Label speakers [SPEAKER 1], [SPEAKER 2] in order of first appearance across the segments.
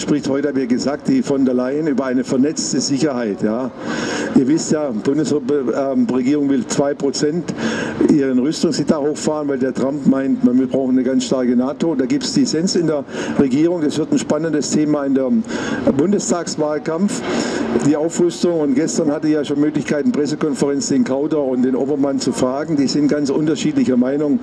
[SPEAKER 1] spricht heute, wie gesagt, die von der Leyen über eine vernetzte Sicherheit. Ja. Ihr wisst ja, die Bundesregierung will 2% ihren Rüstungsetat hochfahren, weil der Trump meint, wir brauchen eine ganz starke NATO. Da gibt es Dissens in der Regierung. Das wird ein spannendes Thema in der Bundestagswahlkampf, die Aufrüstung. Und gestern hatte ich ja schon Möglichkeiten, Pressekonferenz den Kauder und den Obermann zu fragen. Die sind ganz unterschiedlicher Meinung,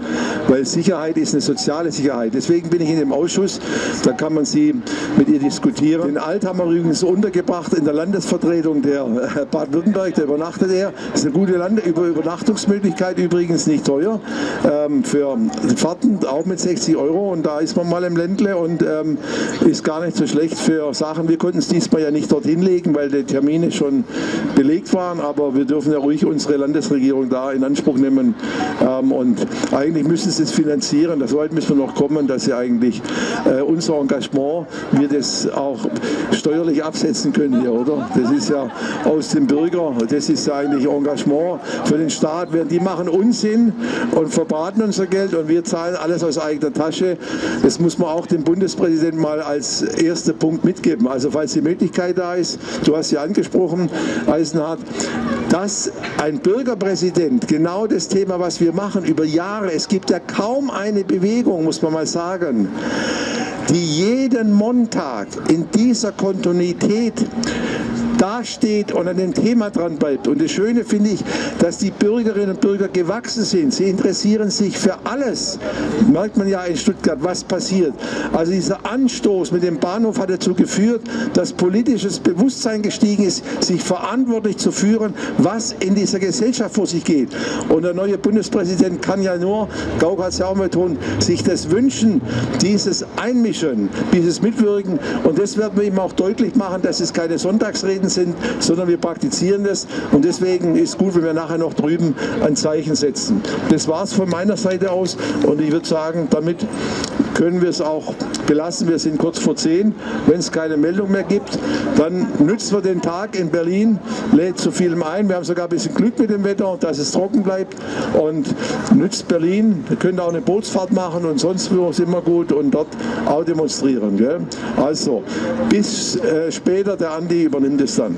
[SPEAKER 1] weil Sicherheit ist eine soziale Sicherheit. Deswegen bin ich in dem Ausschuss, da kann man sie mit ihr diskutieren. Den Alt haben wir übrigens untergebracht in der Landesvertretung der äh, Baden-Württemberg, da übernachtet er. Das ist eine gute Lande Übernachtungsmöglichkeit, übrigens nicht teuer. Ähm, für Fahrten auch mit 60 Euro und da ist man mal im Ländle und ähm, ist gar nicht so schlecht für Sachen. Wir konnten es diesmal ja nicht dorthin legen, weil die Termine schon belegt waren, aber wir dürfen ja ruhig unsere Landesregierung da in Anspruch nehmen ähm, und eigentlich müssen sie es finanzieren. Das weit müssen wir noch kommen, dass sie eigentlich äh, unser Engagement, wir das auch steuerlich absetzen können hier, oder? Das ist ja aus dem Bürger, das ist ja eigentlich Engagement für den Staat. Die machen Unsinn und verbraten unser Geld und wir zahlen alles aus eigener Tasche. Das muss man auch dem Bundespräsidenten mal als erster Punkt mitgeben. Also falls die Möglichkeit da ist, du hast ja angesprochen, Eisenhardt, dass ein Bürgerpräsident genau das Thema, was wir machen, über Jahre, es gibt ja kaum eine Bewegung, muss man mal sagen, die jeden Montag in dieser Kontinuität dasteht und an dem Thema dran bleibt. Und das Schöne finde ich, dass die Bürgerinnen und Bürger gewachsen sind. Sie interessieren sich für alles. Merkt man ja in Stuttgart, was passiert. Also dieser Anstoß mit dem Bahnhof hat dazu geführt, dass politisches Bewusstsein gestiegen ist, sich verantwortlich zu führen, was in dieser Gesellschaft vor sich geht. Und der neue Bundespräsident kann ja nur, Gauck hat es ja auch betont, sich das wünschen, dieses Einmischen, dieses Mitwirken. Und das werden wir ihm auch deutlich machen, dass es keine Sonntagsreden Experten sind, sondern wir praktizieren das. Und deswegen ist gut, wenn wir nachher noch drüben ein Zeichen setzen. Das war es von meiner Seite aus. Und ich würde sagen, damit können wir es auch belassen. Wir sind kurz vor zehn. Wenn es keine Meldung mehr gibt, dann nützen wir den Tag in Berlin, lädt zu vielem ein. Wir haben sogar ein bisschen Glück mit dem Wetter, dass es trocken bleibt und nützt Berlin. Wir können auch eine Bootsfahrt machen und sonst sind wir gut und dort auch demonstrieren. Gell? Also, bis äh, später, der Andi übernimmt es dann.